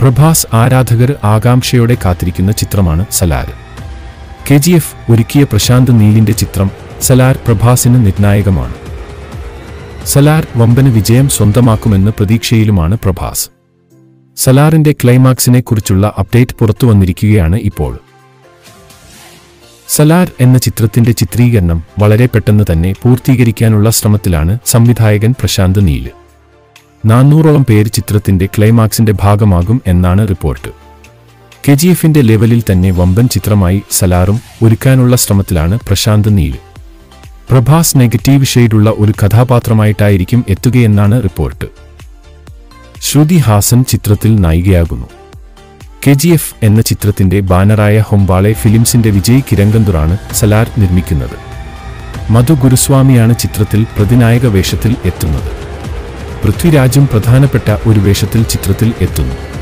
പ്രഭാസ് ആരാധകർ ആകാംക്ഷയോടെ കാത്തിരിക്കുന്ന ചിത്രമാണ് സലാർ. കെ ജി എഫ് ഒരുക്കിയ പ്രശാന്ത് നീലിന്റെ ചിത്രം സലാർ പ്രഭാസിന് നിർണായകമാണ്. സലാർ വമ്പന് വിജയം സ്വന്തമാക്കുമെന്ന് പ്രതീക്ഷയിലുമാണ് പ്രഭാസ്. സലാറിന്റെ ക്ലൈമാക്സിനെ കുറിച്ചുള്ള അപ്ഡേറ്റ് പുറത്തു വന്നിരിക്കുകയാണ് ഇപ്പോൾ. സലാർ എന്ന ചിത്രത്തിന്റെ ചിത്രീകരണം വളരെ പെട്ടെന്ന് തന്നെ പൂർത്തീകരിക്കാനുള്ള ശ്രമത്തിലാണ് സംവിധായകൻ പ്രശാന്ത് നീൽ. നാനൂറോളം പേര് ചിത്രത്തിന്റെ ക്ലൈമാക്സിന്റെ ഭാഗമാകും എന്നാണ് റിപ്പോർട്ട്. കെ ജി എഫിന്റെ ലെവലിൽ തന്നെ വമ്പൻ ചിത്രമായി സലാറും ഒരുക്കാനുള്ള ശ്രമത്തിലാണ് പ്രശാന്ത് നീൽ. പ്രഭാസ് നെഗറ്റീവ് ഷെയ്ഡുള്ള ഒരു കഥാപാത്രമായിട്ടായിരിക്കും എത്തുകയെന്നാണ് റിപ്പോർട്ട്. ശ്രുതി ഹാസൻ ചിത്രത്തിൽ നായികയാകുന്നു. കെ ജി എഫ് എന്ന ചിത്രത്തിന്റെ ബാനറായ ഹൊമ്പാളെ ഫിലിംസിന്റെ വിജയ് കിരങ്കന്തുറാണ് സലാർ നിർമ്മിക്കുന്നത്. മധു ഗുരുസ്വാമിയാണ് ചിത്രത്തിൽ പ്രതിനായക വേഷത്തിൽ എത്തുന്നത്. പൃഥ്വിരാജും പ്രധാനപ്പെട്ട ഒരു വേഷത്തിൽ ചിത്രത്തിൽ എത്തുന്നു.